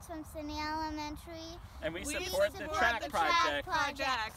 From Sydney Elementary. And we, We support, the track the project. track. Project.